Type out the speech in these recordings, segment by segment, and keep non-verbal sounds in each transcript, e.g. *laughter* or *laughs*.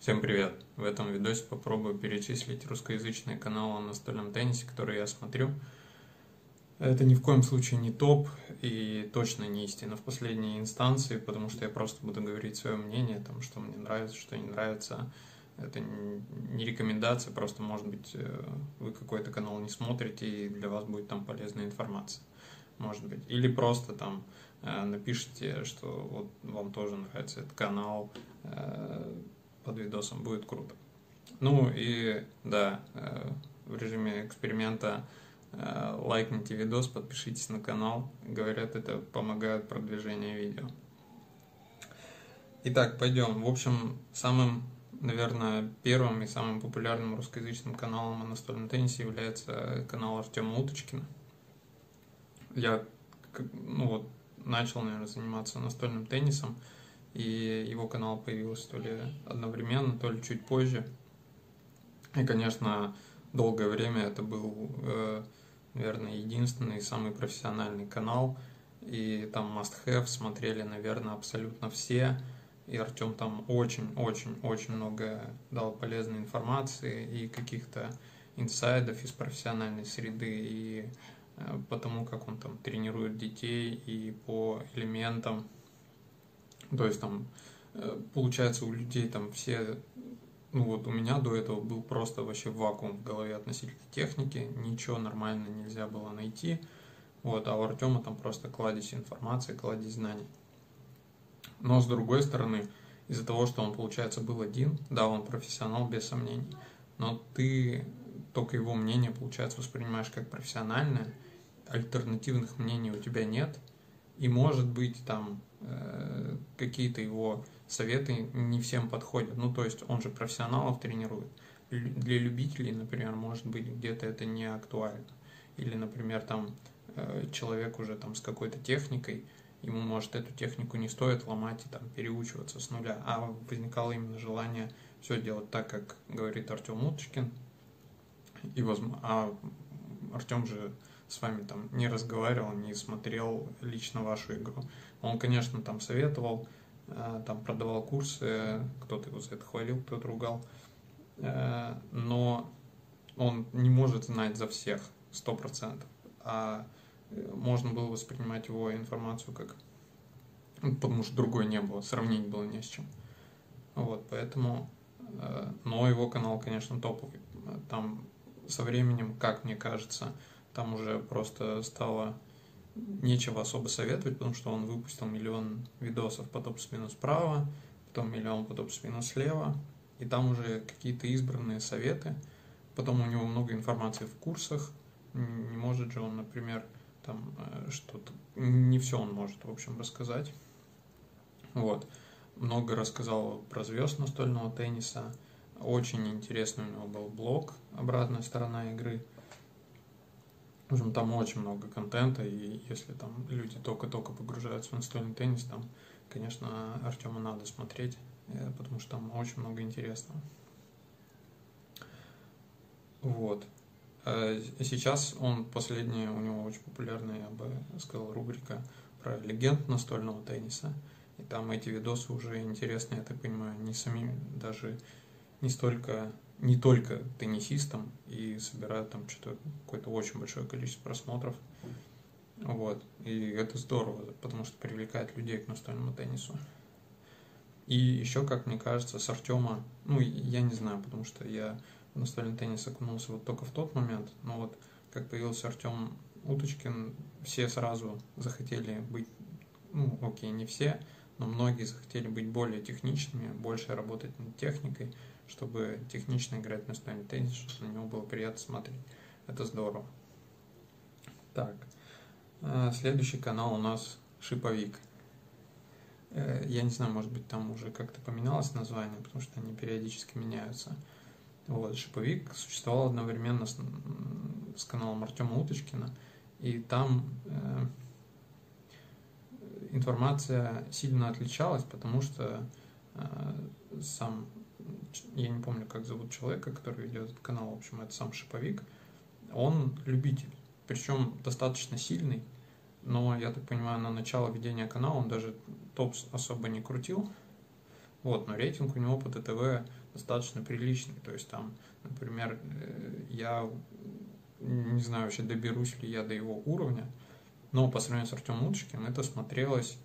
Всем привет! В этом видосе попробую перечислить русскоязычные каналы о настольном теннисе, которые я смотрю. Это ни в коем случае не топ и точно не истина в последней инстанции, потому что я просто буду говорить свое мнение, там, что мне нравится, что не нравится. Это не рекомендация, просто, может быть, э, вы какой-то канал не смотрите, и для вас будет там полезная информация, может быть. Или просто там э, напишите, что вот вам тоже нравится этот канал, э, под видосом, будет круто. Ну и да, э, в режиме эксперимента э, лайкните видос, подпишитесь на канал. Говорят, это помогает продвижению видео. Итак, пойдем. В общем, самым, наверное, первым и самым популярным русскоязычным каналом о настольном теннисе является канал Артема Уточкина. Я ну вот, начал, наверное, заниматься настольным теннисом и его канал появился то ли одновременно, то ли чуть позже. И, конечно, долгое время это был, э, наверное, единственный самый профессиональный канал, и там must have смотрели, наверное, абсолютно все, и Артем там очень-очень-очень много дал полезной информации и каких-то инсайдов из профессиональной среды, и э, потому как он там тренирует детей, и по элементам то есть там э, получается у людей там все, ну вот у меня до этого был просто вообще вакуум в голове относительно техники, ничего нормально нельзя было найти. Вот, а у Артема там просто кладезь информации, кладезь знаний. Но с другой стороны, из-за того, что он, получается, был один, да, он профессионал, без сомнений, но ты только его мнение, получается, воспринимаешь как профессиональное, альтернативных мнений у тебя нет, и может быть там какие-то его советы не всем подходят. Ну, то есть он же профессионалов тренирует. Для любителей, например, может быть где-то это не актуально. Или, например, там э, человек уже там с какой-то техникой, ему может эту технику не стоит ломать и там переучиваться с нуля, а возникало именно желание все делать так, как говорит Артем Уточкин. И, возможно, а Артем же с вами там не разговаривал, не смотрел лично вашу игру. Он, конечно, там советовал, э, там продавал курсы, кто-то его за это хвалил, кто-то ругал, э, но он не может знать за всех сто процентов, а э, можно было воспринимать его информацию как ну, потому что другой не было, сравнить было не с чем. Вот, поэтому, но его канал, конечно, топовый. Там со временем, как мне кажется, там уже просто стало нечего особо советовать, потому что он выпустил миллион видосов по топ-спину справа, потом миллион по топ-спину слева, и там уже какие-то избранные советы, потом у него много информации в курсах, не может же он, например, там э, что-то, не все он может, в общем, рассказать. Вот. Много рассказал про звезд настольного тенниса. Очень интересный у него был блог «Обратная сторона игры», в общем, там очень много контента, и если там люди только-только погружаются в настольный теннис, там, конечно, Артему надо смотреть, э, потому что там очень много интересного. Вот. А сейчас он, последняя, у него очень популярная, я бы сказал, рубрика про легенд настольного тенниса. И там эти видосы уже интересны, я так понимаю, не самим, даже не столько не только теннисистам и собирают там что-то какое-то очень большое количество просмотров. Вот. И это здорово, потому что привлекает людей к настольному теннису. И еще, как мне кажется, с Артема, ну, я не знаю, потому что я в настольный теннис окунулся вот только в тот момент, но вот как появился Артем Уточкин, все сразу захотели быть, ну, окей, не все, но многие захотели быть более техничными, больше работать над техникой, чтобы технично играть на настольный теннис, чтобы на него было приятно смотреть. Это здорово. Так, э, следующий канал у нас Шиповик. Э, я не знаю, может быть, там уже как-то поменялось название, потому что они периодически меняются. Вот, Шиповик существовал одновременно с, с каналом Артема Уточкина, и там э, информация сильно отличалась, потому что э, сам я не помню, как зовут человека, который ведет этот канал, в общем, это сам Шиповик, он любитель, причем достаточно сильный, но, я так понимаю, на начало ведения канала он даже топ особо не крутил, Вот, но рейтинг у него по ТТВ достаточно приличный. То есть там, например, э, я не знаю вообще, доберусь ли я до его уровня, но по сравнению с Артемом Уточкиным это смотрелось,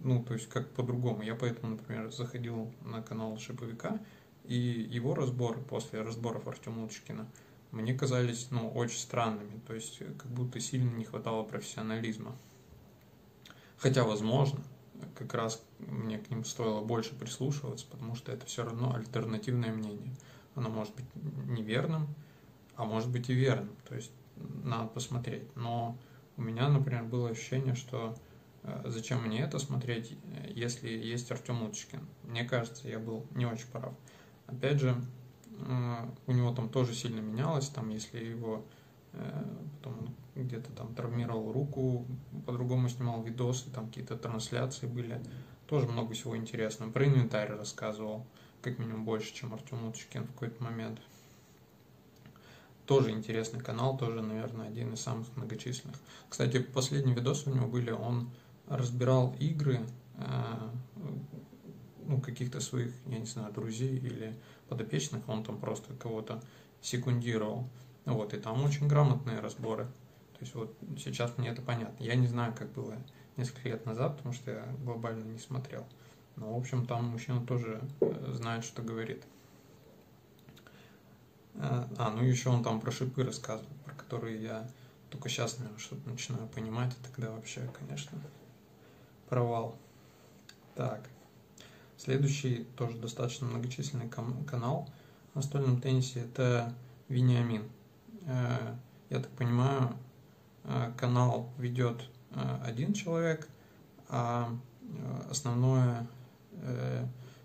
ну, то есть как по-другому. Я поэтому, например, заходил на канал Шиповика, и его разборы после разборов Артема Уточкина мне казались, ну, очень странными, то есть как будто сильно не хватало профессионализма. Хотя, возможно, как раз мне к ним стоило больше прислушиваться, потому что это все равно альтернативное мнение. Оно может быть неверным, а может быть и верным. То есть надо посмотреть. Но у меня, например, было ощущение, что э, зачем мне это смотреть, если есть Артем Уточкин. Мне кажется, я был не очень прав. Опять же, э, у него там тоже сильно менялось, там, если его э, потом где-то там травмировал руку, по-другому снимал видосы, там какие-то трансляции были, тоже много всего интересного. Про инвентарь рассказывал, как минимум больше, чем Артем Уточкин в какой-то момент. Тоже интересный канал, тоже, наверное, один из самых многочисленных. Кстати, последние видосы у него были, он разбирал игры э, ну, каких-то своих, я не знаю, друзей или подопечных, он там просто кого-то секундировал. Вот, и там очень грамотные разборы. То есть вот сейчас мне это понятно. Я не знаю, как было несколько лет назад, потому что я глобально не смотрел. Но, в общем, там мужчина тоже э, знает, что говорит. Э, а, ну еще он там про шипы рассказывал, про которые я только сейчас, наверное, что-то начинаю понимать, и тогда вообще, конечно, провал. Так, следующий тоже достаточно многочисленный канал в настольном теннисе – это Вениамин. Э, я так понимаю, э, канал ведет один человек, а основное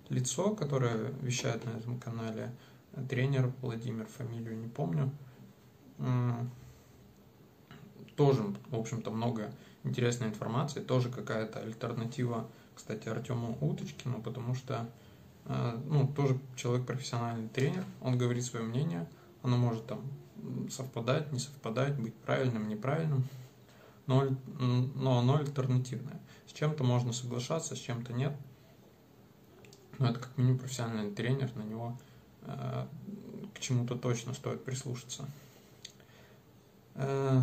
лицо, которое вещает на этом канале – тренер Владимир, фамилию не помню. Тоже, в общем-то, много интересной информации, тоже какая-то альтернатива, кстати, Артему Уточкину, потому что, э, ну, тоже человек профессиональный тренер, он говорит свое мнение, оно может там совпадать, не совпадать, быть правильным, неправильным, но, но оно альтернативное. С чем-то можно соглашаться, с чем-то нет. Но это как минимум профессиональный тренер, на него Э, к чему-то точно стоит прислушаться. Э,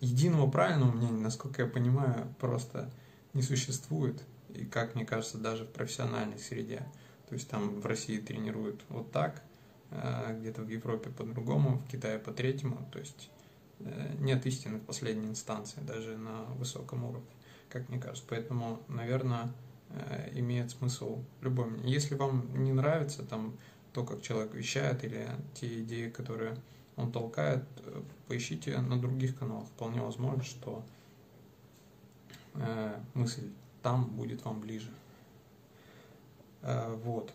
единого правильного мнения, насколько я понимаю, просто не существует. И, как мне кажется, даже в профессиональной среде. То есть там в России тренируют вот так, э, где-то в Европе по-другому, в Китае по-третьему. То есть нет истины в последней инстанции, даже на высоком уровне, как мне кажется. Поэтому, наверное, имеет смысл любой. Если вам не нравится там то, как человек вещает, или те идеи, которые он толкает, э, поищите на других каналах. Вполне возможно, что э, мысль там будет вам ближе. Э, вот.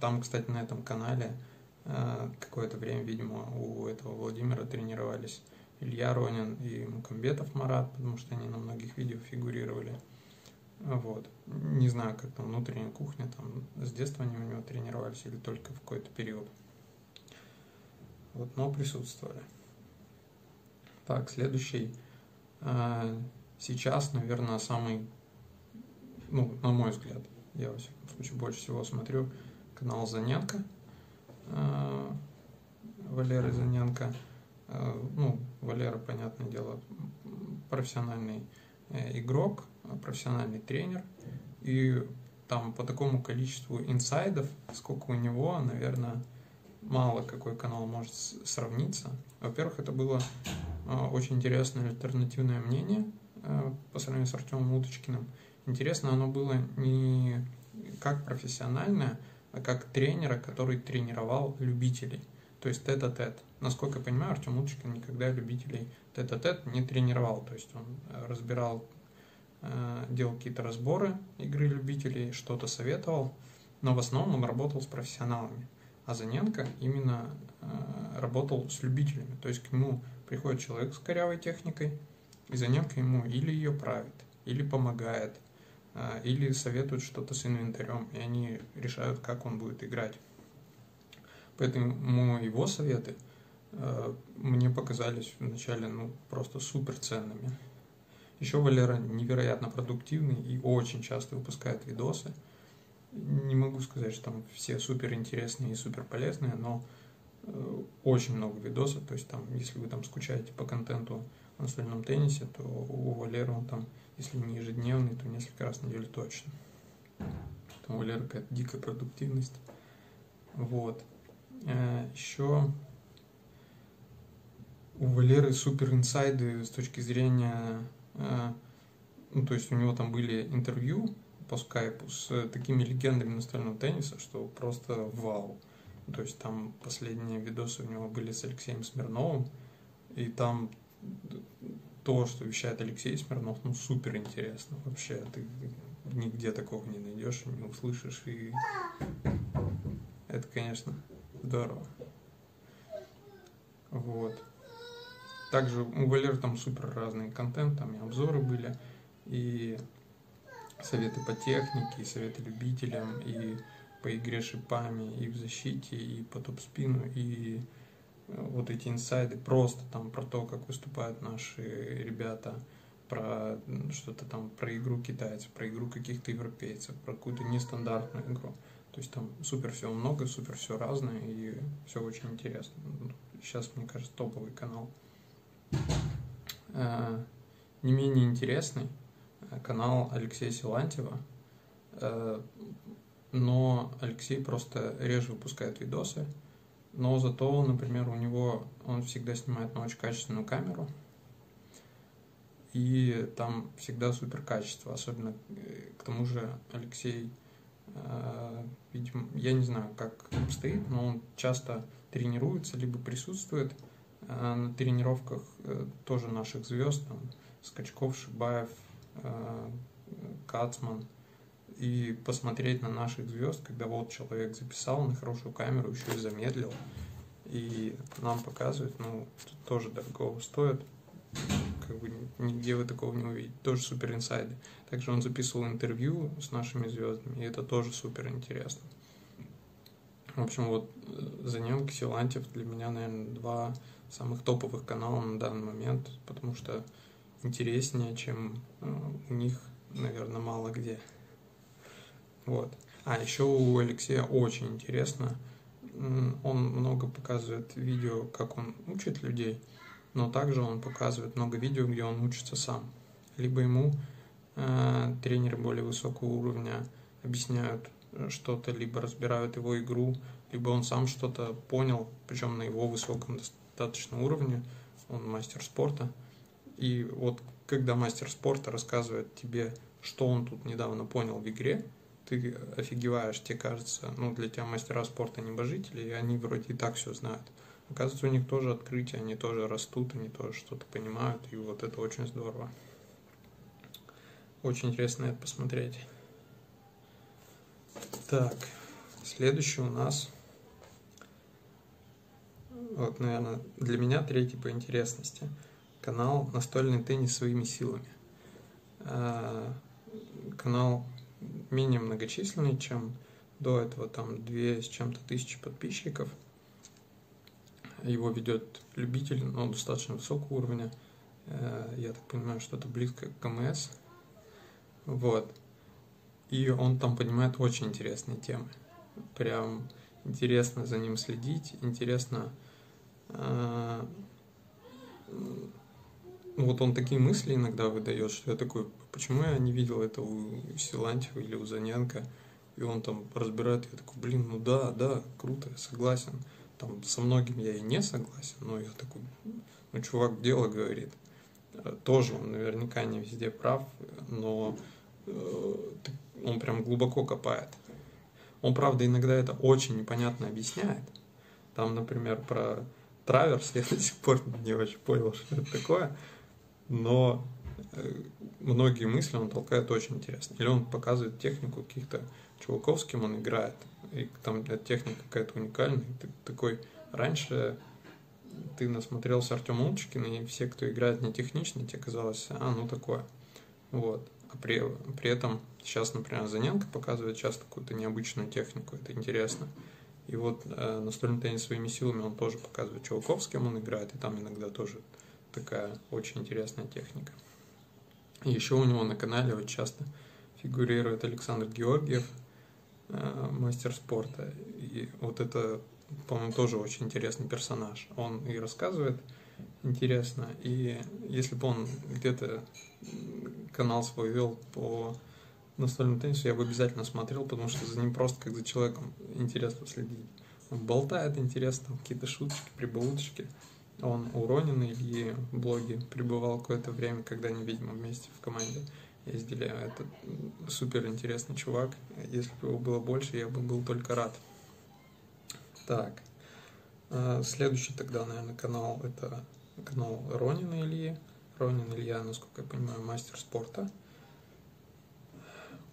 Там, кстати, на этом канале э, какое-то время, видимо, у этого Владимира тренировались Илья Ронин и Мукамбетов Марат, потому что они на многих видео фигурировали. Вот. Не знаю, как там внутренняя кухня, там с детства они у него тренировались или только в какой-то период. Вот, но присутствовали. Так, следующий. А, сейчас, наверное, самый, ну, на мой взгляд, я, во всяком случае, больше всего смотрю канал Заненко. А, Валеры Заненко. А, ну, Валера, понятное дело, профессиональный э, игрок, профессиональный тренер, и там по такому количеству инсайдов, сколько у него, наверное, мало какой канал может сравниться. Во-первых, это было очень интересное альтернативное мнение по сравнению с Артемом Уточкиным. Интересно оно было не как профессиональное, а как тренера, который тренировал любителей. То есть тет-а-тет. Насколько я понимаю, Артем Уточкин никогда любителей тет-а-тет не тренировал. То есть он разбирал Э, делал какие-то разборы игры любителей, что-то советовал, но в основном он работал с профессионалами. А Заненко именно э, работал с любителями, то есть к нему приходит человек с корявой техникой, и Заненко ему или ее правит, или помогает, э, или советует что-то с инвентарем, и они решают, как он будет играть. Поэтому его советы мне показались вначале ну, просто супер ценными. Еще Валера невероятно продуктивный и очень часто выпускает видосы. не могу сказать, что там все супер интересные и супер полезные, но э, очень много видосов, то есть там, если вы там скучаете по контенту настольном теннисе, то у Валеры он там, если не ежедневный, то несколько раз в неделю точно. Там у Валеры какая-то дикая продуктивность. Вот. Э, Еще у Валеры супер инсайды с точки зрения, э, ну, то есть у него там были интервью по скайпу с такими легендами настольного тенниса, что просто вау. То есть там последние видосы у него были с Алексеем Смирновым, и там то, что вещает Алексей Смирнов, ну супер интересно вообще. Ты нигде такого не найдешь, не услышишь, и это, конечно, здорово. Вот. Также у Валеры там супер разный контент, там и обзоры были, и советы по технике, и советы любителям, и по игре шипами, и в защите, и по топ-спину, и вот эти инсайды просто там про то, как выступают наши ребята, про что-то там, про игру китайцев, про игру каких-то европейцев, про какую-то нестандартную игру. То есть там супер всего много, супер все разное и все очень интересно. Сейчас, мне кажется, топовый канал. Э, не менее интересный э, канал Алексея Силантьева, э, но Алексей просто реже выпускает видосы, но зато, например, у него он всегда снимает на очень качественную камеру, и там всегда супер качество, особенно к тому же Алексей видимо, я не знаю, как стоит, но он часто тренируется, либо присутствует э, на тренировках э, тоже наших звезд, там, Скачков, Шибаев, э, Кацман, и посмотреть на наших звезд, когда вот человек записал на хорошую камеру, еще и замедлил, и нам показывает, ну, тоже дорого стоит, как бы нигде вы такого не увидите, тоже супер инсайды. Также он записывал интервью с нашими звездами, и это тоже супер интересно. В общем, вот э, Заненко, Силантьев для меня, наверное, два самых топовых канала на данный момент, потому что интереснее, чем э, у них, наверное, мало где. Вот. А еще у Алексея очень интересно. Он много показывает видео, как он учит людей, но также он показывает много видео, где он учится сам. Либо ему э, тренеры более высокого уровня объясняют что-то, либо разбирают его игру, либо он сам что-то понял, причем на его высоком достаточно уровне, он мастер спорта. И вот когда мастер спорта рассказывает тебе, что он тут недавно понял в игре, ты офигеваешь, тебе кажется, ну, для тебя мастера спорта небожители, и они вроде и так все знают. Оказывается, у них тоже открытие, они тоже растут, они тоже что-то понимают, и вот это очень здорово. Очень интересно это посмотреть. Так, следующий у нас, вот, наверное, для меня третий по интересности, канал «Настольный теннис своими силами». А, канал менее многочисленный, чем до этого, там две с чем-то тысячи подписчиков. Его ведет любитель, но достаточно высокого уровня. Э, я так понимаю, что-то близко к КМС. Вот и он там понимает очень интересные темы. Прям интересно за ним следить, интересно... Э, вот он такие мысли иногда выдает, что я такой, почему я не видел это у Силантьева или у Заненко, и он там разбирает, я такой, блин, ну да, да, круто, согласен. Там со многим я и не согласен, но я такой, ну чувак дело говорит. Тоже он наверняка не везде прав, но э, он прям глубоко копает. Он, правда, иногда это очень непонятно объясняет. Там, например, про траверс *laughs* я до сих пор не очень понял, что это такое. Но э, многие мысли он толкает очень интересно. Или он показывает технику каких-то чуваков, с кем он играет. И там эта техника какая-то уникальная. Ты такой, раньше ты насмотрелся Артема Улчикина, и все, кто играет не технично, тебе казалось, а, ну такое. Вот. А при, при этом сейчас, например, Заненко показывает часто какую-то необычную технику, это интересно. И вот э, настольный теннис своими силами он тоже показывает чуваков, с кем он играет, и там иногда тоже такая очень интересная техника. Еще у него на канале вот часто фигурирует Александр Георгиев, э, мастер спорта. И вот это, по-моему, тоже очень интересный персонаж. Он и рассказывает интересно, и если бы он где-то канал свой вел по настольному теннису, я бы обязательно смотрел, потому что за ним просто как за человеком интересно следить. Он болтает интересно, какие-то шуточки, прибауточки. Он у Ронина Ильи в блоге пребывал какое-то время, когда они, видимо, вместе в команде ездили. Это супер интересный чувак. Если бы его было больше, я бы был только рад. Так. А, следующий тогда, наверное, канал это канал Ронина Ильи. Ронин Илья, насколько я понимаю, мастер спорта.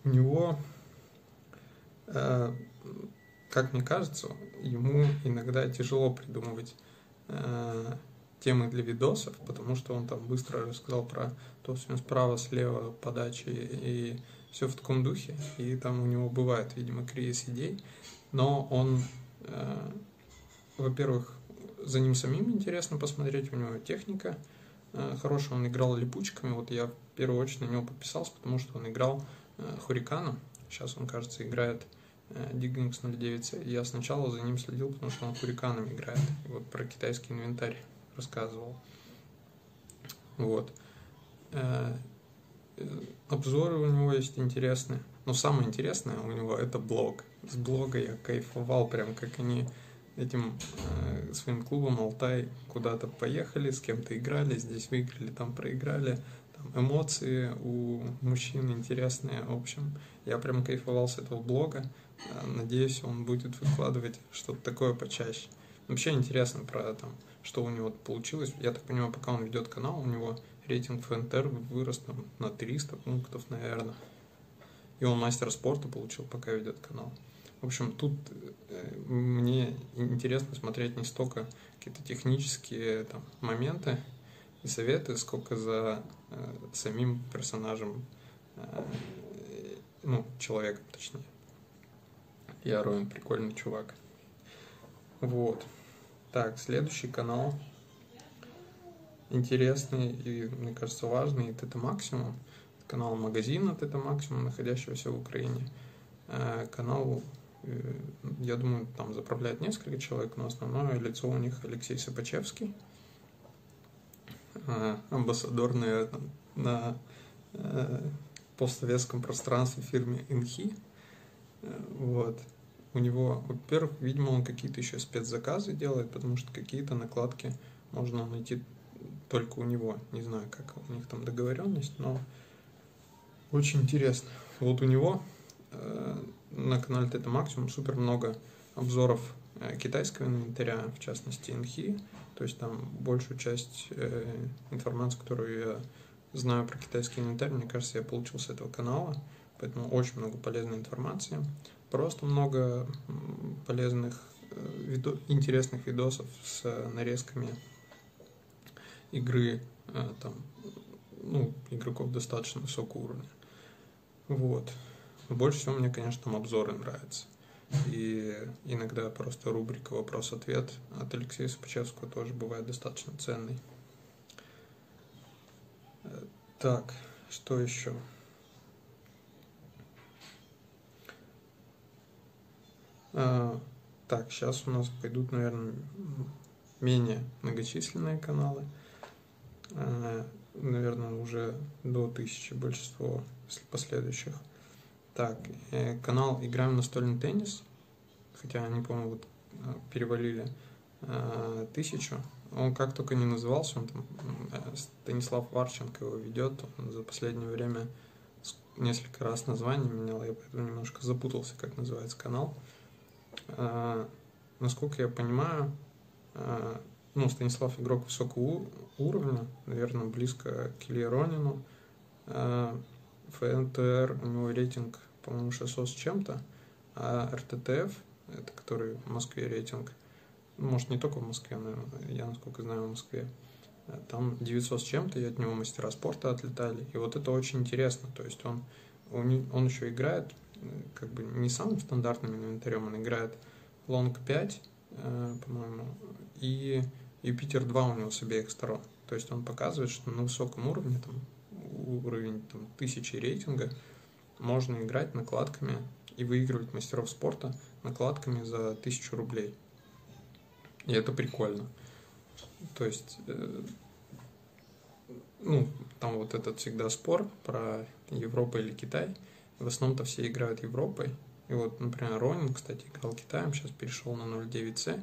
У него, э, как мне кажется, ему иногда тяжело придумывать темы для видосов, потому что он там быстро рассказал про то, что справа, слева подачи и все в таком духе, и там у него бывает, видимо, кризис идей, но он, э, во-первых, за ним самим интересно посмотреть, у него техника э, хорошая, он играл липучками, вот я в первую очередь на него подписался, потому что он играл э, Хуриканом, сейчас он, кажется, играет э, Diggings 09C, я сначала за ним следил, потому что он Хуриканом играет, вот про китайский инвентарь рассказывал. Вот. Э, обзоры у него есть интересные. Но самое интересное у него это блог. С блога я кайфовал, прям как они этим э, своим клубом Алтай куда-то поехали, с кем-то играли, здесь выиграли, там проиграли. Эмоции у мужчин интересные. В общем, я прям кайфовал с этого блога. Э, надеюсь, он будет выкладывать что-то такое почаще. Вообще интересно про там, что у него получилось. Я так понимаю, пока он ведет канал, у него рейтинг ФНТР вырос там, на 300 пунктов, наверное. И он мастер спорта получил, пока ведет канал. В общем, тут э, мне интересно смотреть не столько какие-то технические там, моменты и советы, сколько за самим персонажем, э, ну, человеком, точнее. Я Роин, прикольный чувак. Вот. Так, следующий канал интересный и, мне кажется, важный, это, максимум. Канал магазина это максимум, находящегося в Украине. Э, канал, э, я думаю, там заправляет несколько человек, но основное лицо у них Алексей Сапачевский, э, амбассадор, наверное, на постсоветском пространстве фирме Инхи. Вот у него, во-первых, видимо, он какие-то еще спецзаказы делает, потому что какие-то накладки можно найти только у него. Не знаю, как у них там договоренность, но очень интересно. Вот у него э, на канале Тета Максимум супер много обзоров э, китайского инвентаря, в частности инхи, то есть там большую часть э, информации, которую я знаю про китайский инвентарь, мне кажется, я получил с этого канала, поэтому очень много полезной информации. Просто много полезных, э, видо, интересных видосов с нарезками игры, э, там, ну, игроков достаточно высокого уровня. Вот. Больше всего мне, конечно, там обзоры нравятся. И иногда просто рубрика «Вопрос-ответ» от Алексея Сапачевского тоже бывает достаточно ценной. Так, что еще? А, так, сейчас у нас пойдут, наверное, менее многочисленные каналы. А, наверное, уже до тысячи большинство последующих. Так, э, канал «Играем в настольный теннис», хотя они, по-моему, вот а, перевалили тысячу. Он как только не назывался, он там, э, Станислав Варченко его ведет, он за последнее время несколько раз название менял, я поэтому немножко запутался, как называется канал. Насколько я понимаю, ну, Станислав игрок высокого уровня, наверное, близко к Илье Ронину. ФНТР, у него рейтинг, по-моему, 600 с чем-то, а РТТФ, это который в Москве рейтинг, ну, может, не только в Москве, но я, насколько знаю, в Москве, там 900 с чем-то, и от него мастера спорта отлетали. И вот это очень интересно. То есть он, он, еще играет как бы не самым стандартным инвентарем, он играет Long 5, э, по-моему, и Юпитер 2 у него с обеих сторон. То есть он показывает, что на высоком уровне, там, уровень там, тысячи рейтинга, можно играть накладками и выигрывать мастеров спорта накладками за тысячу рублей. И это прикольно. То есть, э, ну, там вот этот всегда спор про Европу или Китай. В основном-то все играют Европой. И вот, например, Ронин, кстати, играл Китаем, сейчас перешел на 0.9c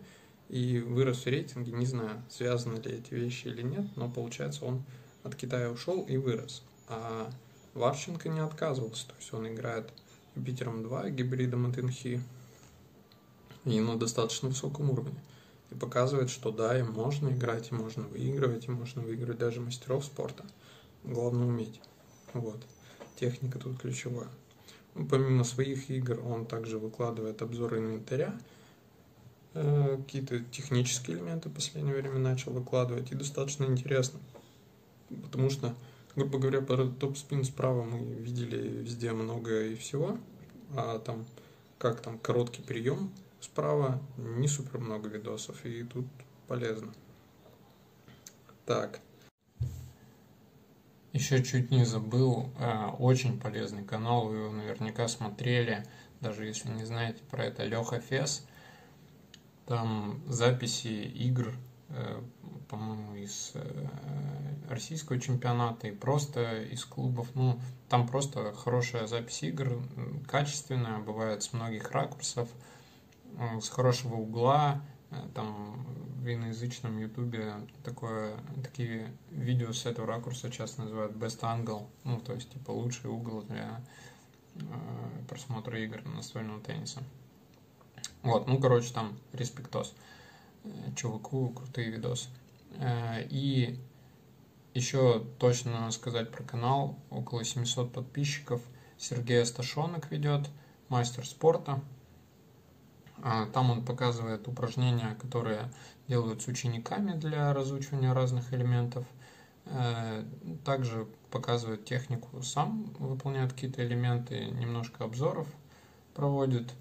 и вырос в рейтинге. Не знаю, связаны ли эти вещи или нет, но получается он от Китая ушел и вырос. А Варченко не отказывался, то есть он играет Юпитером 2, гибридом от Инхи, и на достаточно высоком уровне. И показывает, что да, и можно играть, и можно выигрывать, и можно выиграть даже мастеров спорта. Главное уметь. Вот. Техника тут ключевая. Ну, помимо своих игр, он также выкладывает обзоры инвентаря, э, какие-то технические элементы в последнее время начал выкладывать, и достаточно интересно. Потому что, грубо говоря, про топ-спин справа мы видели везде много и всего, а там, как там, короткий прием справа, не супер много видосов, и тут полезно. Так. Еще чуть не забыл, э, очень полезный канал, вы его наверняка смотрели, даже если не знаете про это, Леха Фес. Там записи игр Э, по-моему, из э, российского чемпионата и просто из клубов. Ну, там просто хорошая запись игр, качественная, бывает с многих ракурсов, э, с хорошего угла. Там в иноязычном ютубе такое, такие видео с этого ракурса часто называют best angle, ну, то есть, типа, лучший угол для просмотра игр настольного тенниса. Вот, ну, короче, там респектос. Э, чуваку крутые видосы. Э, и еще точно надо сказать про канал, около 700 подписчиков. Сергей Асташонок ведет, мастер спорта. А, там он показывает упражнения, которые делают с учениками для разучивания разных элементов. Э, также показывает технику, сам выполняет какие-то элементы, немножко обзоров проводит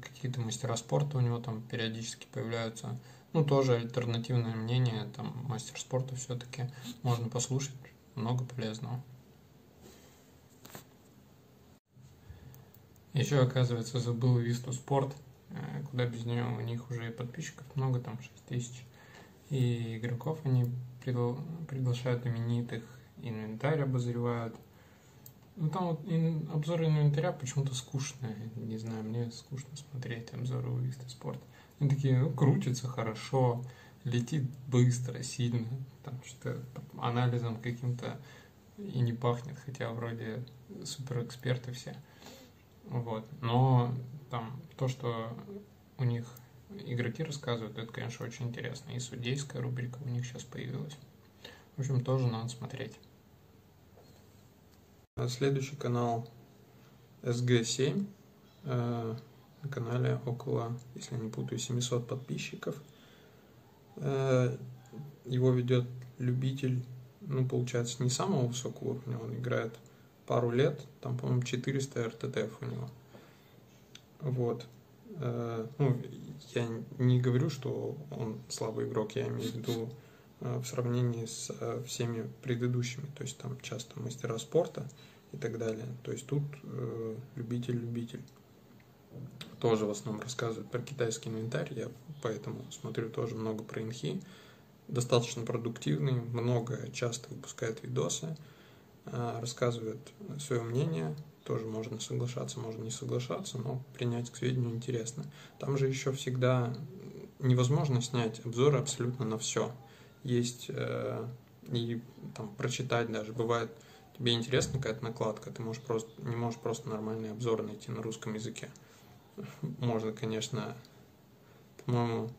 какие-то мастера спорта у него там периодически появляются. Ну, тоже альтернативное мнение, там, мастер спорта все-таки можно послушать, много полезного. Еще, оказывается, забыл Висту Спорт, э, куда без нее у них уже и подписчиков много, там 6 тысяч. И игроков они приглашают именитых, инвентарь обозревают – ну там вот обзоры инвентаря почему-то скучные. Не знаю, мне скучно смотреть обзоры у Виста Спорт. Они такие, ну, крутятся хорошо, летит быстро, сильно. Там что-то анализом каким-то и не пахнет, хотя вроде супер эксперты все. Вот. Но там то, что у них игроки рассказывают, это, конечно, очень интересно. И судейская рубрика у них сейчас появилась. В общем, тоже надо смотреть. Следующий канал SG7. На канале около, если не путаю, 700 подписчиков. Э, его ведет любитель, ну, получается, не самого высокого уровня, он играет пару лет, там, по-моему, 400 РТТФ у него. Вот. Э, ну, я не говорю, что он слабый игрок, я имею в виду Э, в сравнении с всеми предыдущими, то есть там часто мастера спорта и так далее. То есть тут любитель-любитель. Тоже в основном рассказывает про китайский инвентарь, я поэтому смотрю тоже много про инхи. Достаточно продуктивный, много, часто выпускает видосы, рассказывает свое мнение, тоже можно соглашаться, можно не соглашаться, но принять к сведению интересно. Там же еще всегда невозможно снять обзоры абсолютно на все есть э, и там прочитать даже. Бывает, тебе интересна какая-то накладка, ты можешь просто, не можешь просто нормальный обзор найти на русском языке. Можно, конечно, по-моему,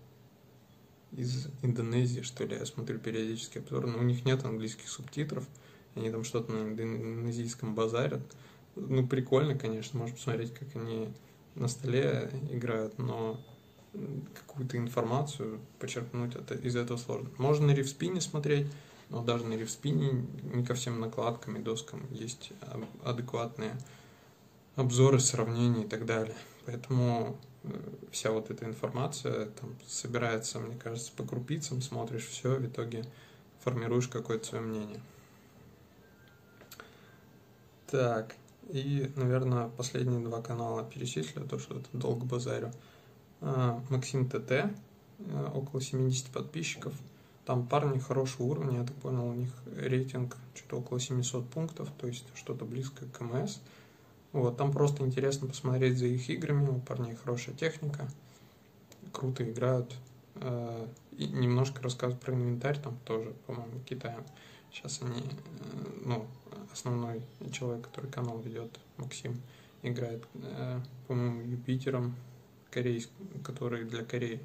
из Индонезии, что ли, я смотрю периодически обзоры, но у них нет английских субтитров, они там что-то на индонезийском базарят. Ну, прикольно, конечно, можно посмотреть, как они на столе играют, но какую-то информацию почерпнуть это, из этого сложно. Можно на рифспине смотреть, но даже на рифспине не ко всем накладкам и доскам есть адекватные обзоры, сравнения и так далее. Поэтому э, вся вот эта информация там собирается, мне кажется, по крупицам, смотришь все, в итоге формируешь какое-то свое мнение. Так, И, наверное, последние два канала перечислю, а то что это долго базарю. А, Максим ТТ, э, около 70 подписчиков. Там парни хорошего уровня, я так понял, у них рейтинг что-то около 700 пунктов, то есть что-то близко к МС. Вот, там просто интересно посмотреть за их играми, у парней хорошая техника, круто играют. Э, и немножко рассказывать про инвентарь, там тоже, по-моему, Китаем. Сейчас они, э, ну, основной человек, который канал ведет, Максим, играет, э, по-моему, Юпитером, корейск, который для Кореи.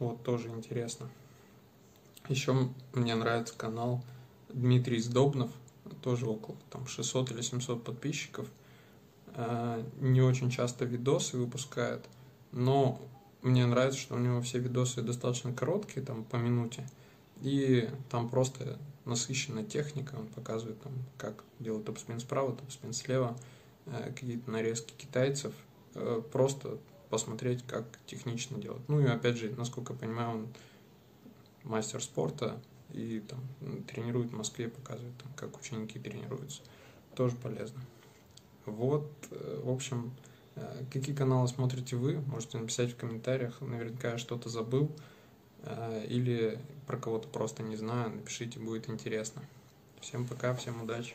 Вот, тоже интересно. Еще мне нравится канал Дмитрий Сдобнов, тоже около там 600 или 700 подписчиков. Э, не очень часто видосы выпускает, но мне нравится, что у него все видосы достаточно короткие, там по минуте, и там просто насыщенная техника, он показывает, там, как делать топ-спин справа, топ-спин слева, э, какие-то нарезки китайцев, э, просто посмотреть, как технично делать. Ну и опять же, насколько я понимаю, он мастер спорта и там тренирует в Москве, показывает, там, как ученики тренируются. Тоже полезно. Вот, э, в общем, э, какие каналы смотрите вы, можете написать в комментариях, наверняка я что-то забыл, э, или про кого-то просто не знаю, напишите, будет интересно. Всем пока, всем удачи.